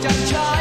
just try.